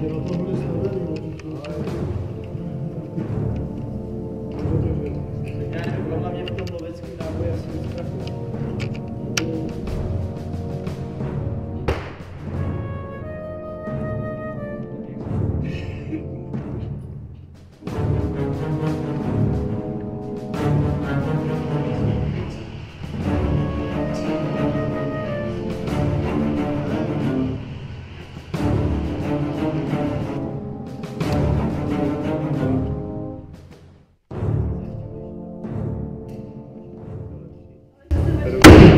Kierowca Borys Hallelujah.